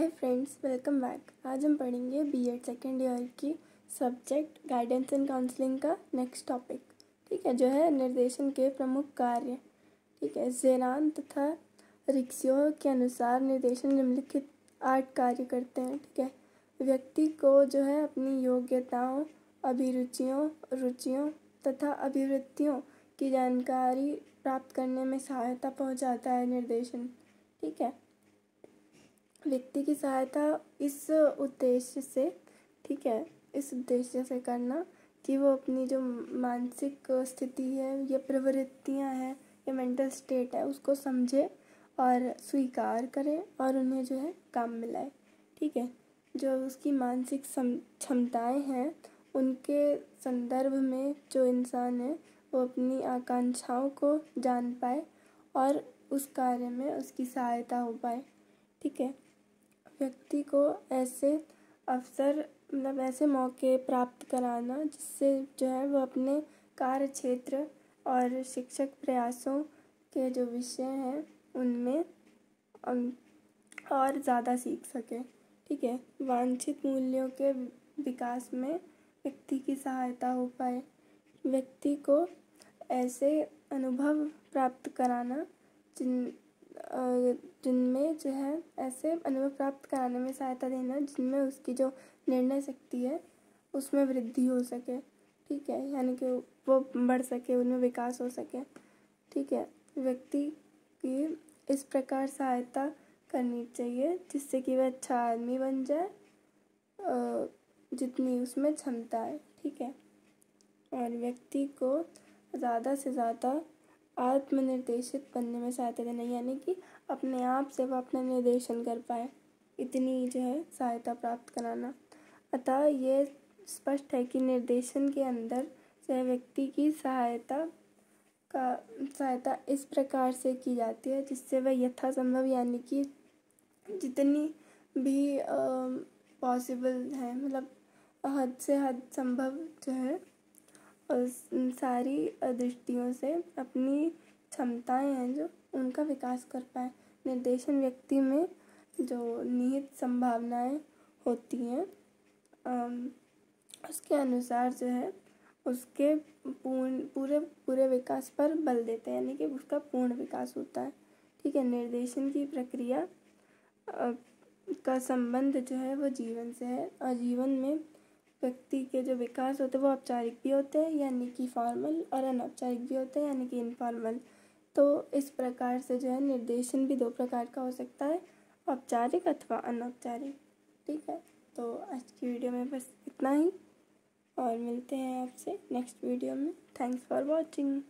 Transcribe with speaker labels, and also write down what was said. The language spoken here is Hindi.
Speaker 1: हाय फ्रेंड्स वेलकम बैक आज हम पढ़ेंगे बीएड सेकेंड ईयर की सब्जेक्ट गाइडेंस एंड काउंसलिंग का नेक्स्ट टॉपिक ठीक है, जो है निर्देशन के प्रमुख कार्य. ठीक है, जेरान तथा रिक्सियो के अनुसार निर्देशन निम्नलिखित आठ कार्य करते हैं. ठीक है, व्यक्ति को जो है अपनी योग्यताओं, अभिरुचियों, रुचियों तथा अभिवृत्तियों की जानकारी प्राप्त करने में सहायता पहुंचाता है निर्देशन. ठीक है व्यक्ति की सहायता इस उद्देश्य से, ठीक है, इस उद्देश्य से करना कि वो अपनी जो मानसिक स्थिति है या प्रवृत्तियाँ हैं या मेंटल स्टेट है, उसको समझे और स्वीकार करे और उन्हें जो है काम मिलाए, ठीक है। जो उसकी मानसिक क्षमताएँ हैं, उनके संदर्भ में जो इंसान है, वो अपनी आकांक्षाओं को जान पाए और उस कार्य में उसकी सहायता हो पाए, ठीक है। व्यक्ति को ऐसे अवसर मतलब ऐसे मौके प्राप्त कराना जिससे जो है वो अपने कार्य क्षेत्र और शिक्षक प्रयासों के जो विषय हैं, उनमें और ज़्यादा सीख सके। ठीक है? वांछित मूल्यों के विकास में व्यक्ति की सहायता हो पाए। व्यक्ति को ऐसे अनुभव प्राप्त कराना जिन जिनमें जो है ऐसे अनुभव प्राप्त कराने में सहायता देना, जिनमें उसकी जो निर्णय शक्ति है, उसमें वृद्धि हो सके। ठीक है? यानी कि वो बढ़ सके, उनमें विकास हो सके। ठीक है? व्यक्ति की इस प्रकार सहायता करनी चाहिए, जिससे कि वह अच्छा आदमी बन जाए जितनी उसमें क्षमता है। ठीक है? और व्यक्ति को ज़्यादा से ज़्यादा आत्मनिर्देशित बनने में सहायता देना, यानी कि अपने आप से वह अपना निर्देशन कर पाए। इतनी जो है सहायता प्राप्त कराना। अतः ये स्पष्ट है कि निर्देशन के अंदर से व्यक्ति की सहायता का, सहायता इस प्रकार से की जाती है, जिससे वह यथासंभव, यानी कि जितनी भी पॉसिबल है मतलब हद से हद संभव जो है सारी दृष्टियों से अपनी क्षमताएँ हैं जो उनका विकास कर पाए। निर्देशन व्यक्ति में जो निहित संभावनाएँ होती हैं उसके अनुसार जो है, उसके पूर्ण, पूरे पूरे विकास पर बल देते हैं, यानी कि उसका पूर्ण विकास होता है। ठीक है, निर्देशन की प्रक्रिया का संबंध जो है वो जीवन से है। और जीवन में व्यक्ति के जो विकास होते हैं, वो औपचारिक भी होते हैं, यानी कि फॉर्मल और अनौपचारिक भी होते हैं, यानी कि इनफॉर्मल तो इस प्रकार से जो है, निर्देशन भी दो प्रकार का हो सकता है, औपचारिक अथवा अनौपचारिक। ठीक है? तो आज की वीडियो में बस इतना ही, और मिलते हैं आपसे नेक्स्ट वीडियो में। Thanks for watching